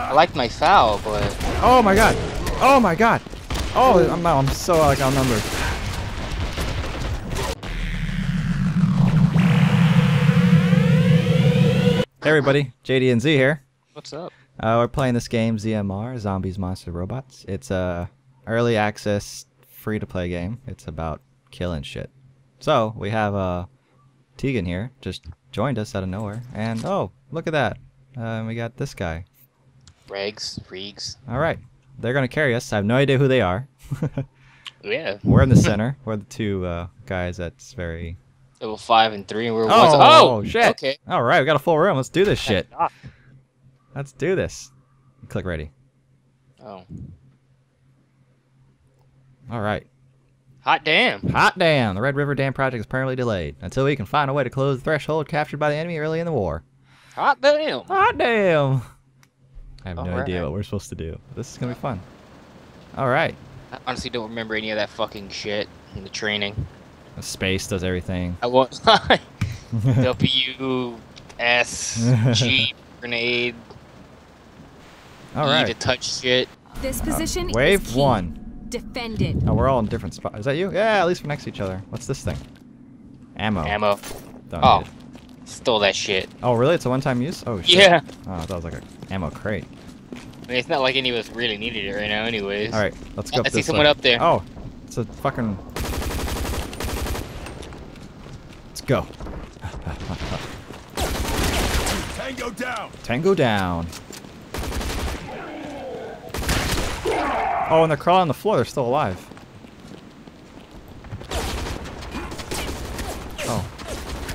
I like my FAL, but Oh my god. Oh my god. Oh, I'm I'm so like outnumbered. Hey everybody, JD and Z here. what's up? Uh, we're playing this game ZMR, Zombies, Monster, Robots. It's a early access, free to play game. It's about killing shit. So we have uh, Tegan here, just joined us out of nowhere, and oh, look at that. Uh, we got this guy. Regs, Regs. All right, they're gonna carry us. I have no idea who they are. Yeah. we're in the center. We're the two uh, guys that's very. Level five and three, and we're Oh, one. Oh, shit! Okay. All right, we got a full room. Let's do this shit. Let's do this. Click ready. Oh, All right. hot damn. Hot damn! The Red River Dam project is permanently delayed until we can find a way to close the threshold captured by the enemy early in the war. Hot damn. Hot damn! I have no Alright. idea what we're supposed to do. This is gonna be fun. All right. I honestly don't remember any of that fucking shit in the training. Space does everything. I want W S G grenade. All E to touch shit. This uh, position Wave is key. one. Defend it. Oh, we're all in different spots. Is that you? Yeah, at least we're next to each other. What's this thing? Ammo. Ammo. Don't Oh. Need it. Stole that shit. Oh, really? It's a one-time use? Oh, shit. Yeah. Oh, I thought it was like a ammo crate. I mean, it's not like any of us really needed it right now, anyways. All right, let's go. I up see this someone way. up there. Oh, it's a fucking. Let's go. Tango down. Tango down. Oh, and they're crawling on the floor. They're still alive. Oh.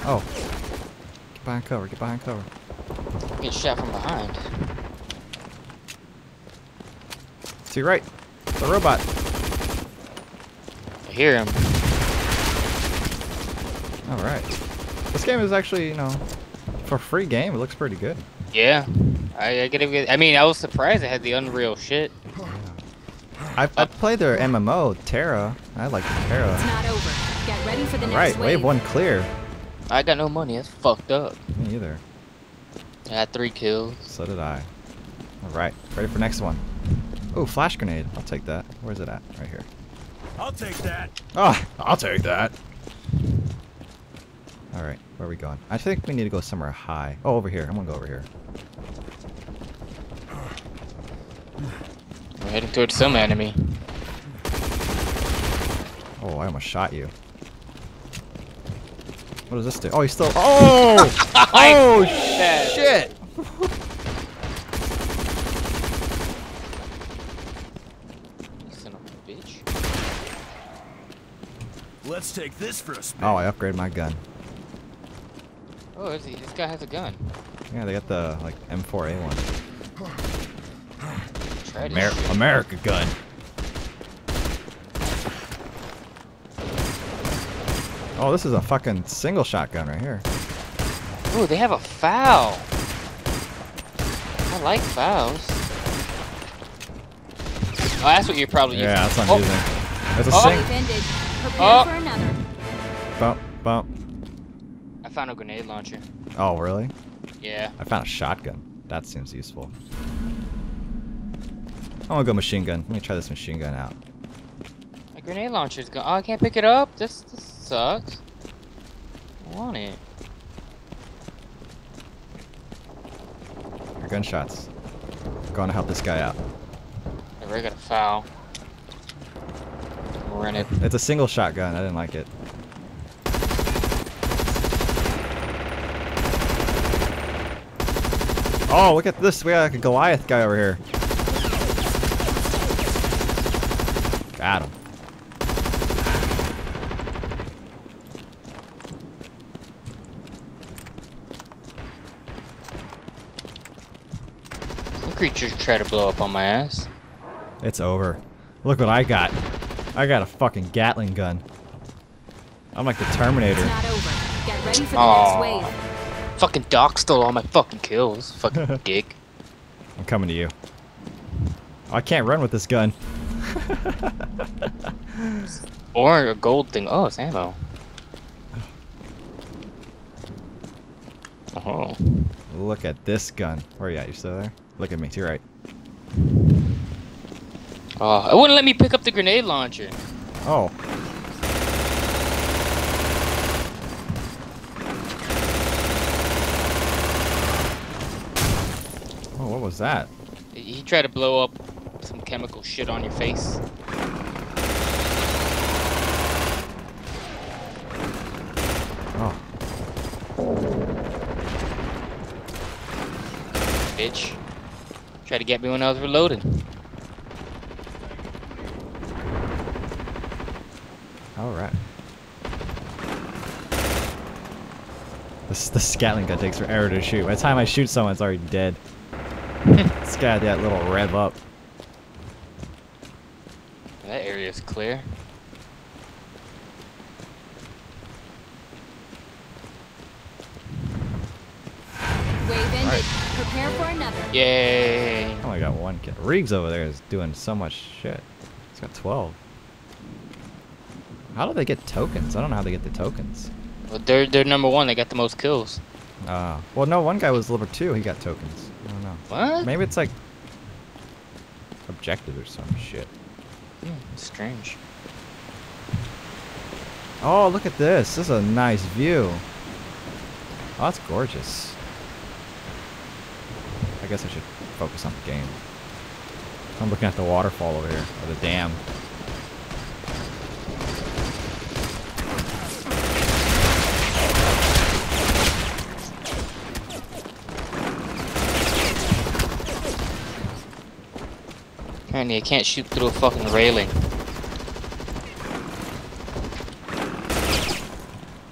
Oh. Get behind cover. Get behind cover. Get shot from behind. To your right. The robot. I hear him. All right. This game is actually, you know, for a free game, it looks pretty good. Yeah. I, I get. I mean, I was surprised it had the Unreal shit. I, I played their MMO, TERA. I like TERA. It's not over. Get ready for the next Right, wave. wave one clear. I got no money. That's fucked up. Me either. I had three kills. So did I. All right, ready for next one. Ooh, flash grenade. I'll take that. Where's it at? Right here. I'll take that. Oh, I'll take that. All right, where are we going? I think we need to go somewhere high. Oh, over here. I'm gonna go over here. We're heading towards some enemy. Oh, I almost shot you. What does this do? Oh, he's still. Oh! oh that. shit! Son of a bitch. Let's take this for a spin. Oh, I upgraded my gun. Oh, is he, this guy has a gun. Yeah, they got the like M4A1. Try Amer- America gun. Oh, this is a fucking single shotgun right here. Ooh, they have a FAL. I like FALs. Oh, that's what you're probably Yeah, that's using. what I'm oh, using. There's a Oh. sing. Wave ended. Prepare Oh. for another. Bump, bump. I found a grenade launcher. Oh, really? Yeah. I found a shotgun. That seems useful. I'm gonna go machine gun. Let me try this machine gun out. My grenade launcher's gone. Oh, I can't pick it up. This, this sucks. I want it. Your gunshots. Going to help this guy out. Never got a FAL. I'm running. It's a single shotgun. I didn't like it. Oh, look at this. We got like a Goliath guy over here. Got him. Some creatures try to blow up on my ass. It's over. Look what I got. I got a fucking Gatling gun. I'm like the Terminator. It's not over. Get ready for the Aw. next wave. Fucking Doc stole all my fucking kills. Fucking dick. I'm coming to you. I can't run with this gun. Or a gold thing. Oh, it's ammo. Oh. Look at this gun. Where are you at? You still there? Look at me, to your right. Oh, it wouldn't let me pick up the grenade launcher. Oh. Oh, what was that? He tried to blow up some chemical shit on your face. Bitch. Tried to get me when I was reloading. all right. This the Scatling gun takes forever to shoot. By the time I shoot someone, it's already dead. this guy had that little rev up. That area is clear. Wave ended. Prepare for another. Yay. I only got one kill. Reeves over there is doing so much shit. He's got 12. How do they get tokens? I don't know how they get the tokens. Well, they're, they're number one. They got the most kills. Uh, well, no, one guy was level 2. He got tokens. I don't know. What? Maybe it's like objective or some shit. Hmm, strange. Oh, look at this. This is a nice view. Oh, that's gorgeous. I guess I should focus on the game. I'm looking at the waterfall over here, or the dam. Apparently, I can't shoot through a fucking railing.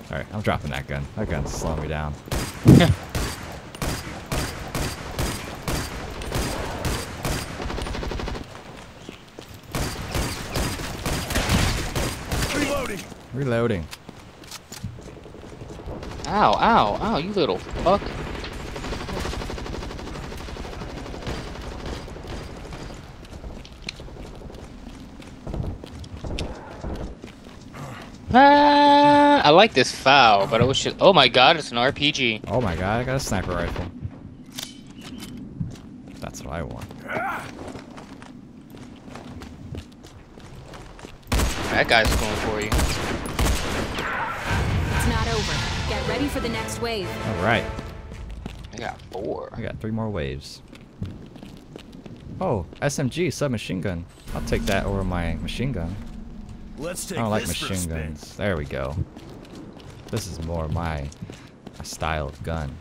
Alright, I'm dropping that gun. That gun's slowing me down. Reloading. Ow, ow, ow, you little fuck. Ah, I like this FAL, but I wish it. Oh my god, it's an RPG. Oh my god, I got a sniper rifle. That's what I want. That guy's going for you. It's not over. Get ready for the next wave. Alright, I got four. I got three more waves. Oh, SMG submachine gun. I'll take that over my machine gun. Let's take I don't like this for a machine guns. There we go. This is more my, my style of gun.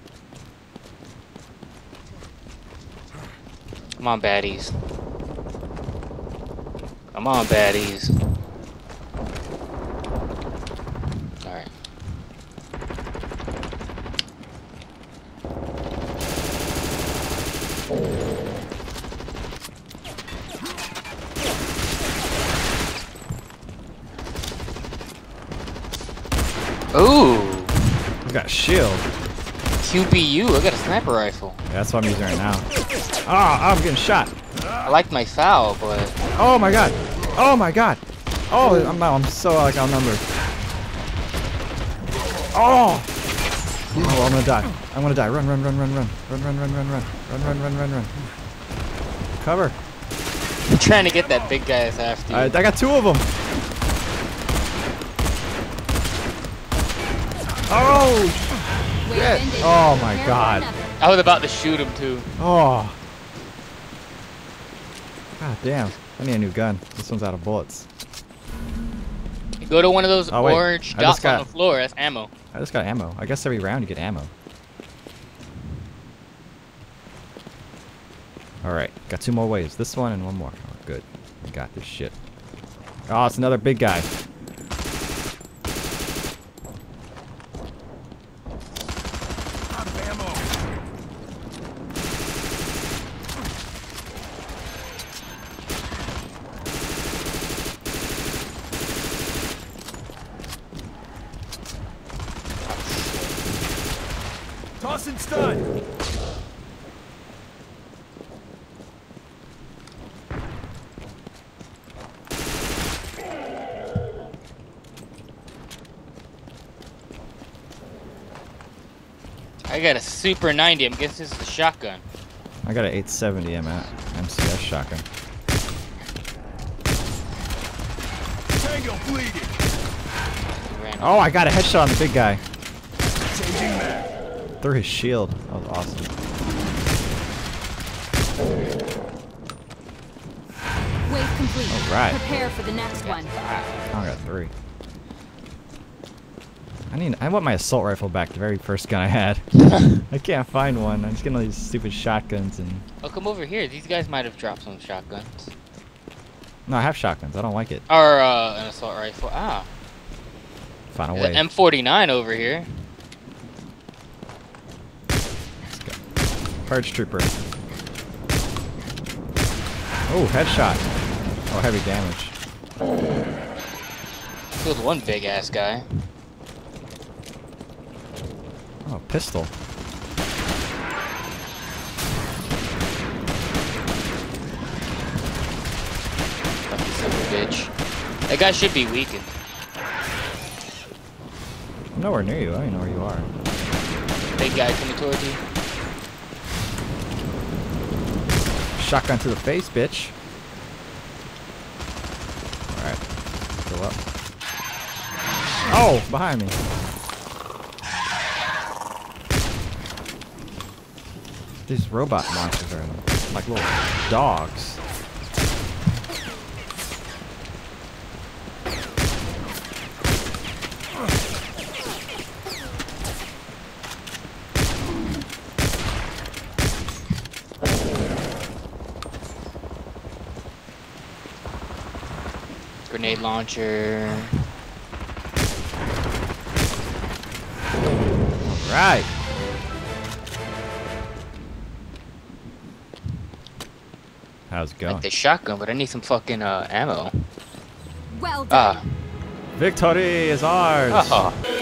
Come on, baddies. Come on, baddies. UBU, I got a sniper rifle. Yeah, that's what I'm using right now. Ah, oh, I'm getting shot. I like my FAL, but... Oh my god! Oh my god! Oh, I'm, I'm so like outnumbered. Oh! Oh, I'm gonna die. I'm gonna die. Run, run, run, run, run. Run, run, run, run, run. Run, run, run, run, run. Cover. I'm trying to get that big guy that's after you. Alright, I got two of them. Oh, Wave Shit. Oh my God. I was about to shoot him too. oh. God damn. I need a new gun. This one's out of bullets. You go to one of those Oh, orange I dots just got- on the floor. That's ammo. I just got ammo. I guess every round you get ammo. Alright, got two more waves. This one and one more. Oh, good. We got this shit. Oh, it's another big guy. Out of ammo. Tossing stun. I got a Super 90. I'm guessing this is the shotgun. I I got an 870 M MCS shotgun. Tango bleeding. Oh, I got a headshot on the big guy. Changing mag. Through his shield. That was awesome. Wave complete. Alright. Prepare for the next one. I got three. I need. I want my assault rifle back. The very first gun I had. I can't find one. I'm just getting all these stupid shotguns and. Oh, come over here. These guys might have dropped some shotguns. No, I have shotguns. I don't like it. Or uh, an assault rifle. Ah, Find a there's way. an M49 over here. Let's go. Purge trooper. Oh, headshot. Oh, heavy damage. Killed one big ass guy. Oh, pistol. Lucky son of a bitch. That guy should be weakened. I'm nowhere near you. I don't even know where you are. Big guy coming towards you. Shotgun to the face, bitch. Alright. Go up. Oh, behind me. These robot monsters are like little dogs. Grenade launcher. Right. How's it I going? like the shotgun, but I need some fucking uh, ammo. Well done. Ah. Victory is ours. Oh.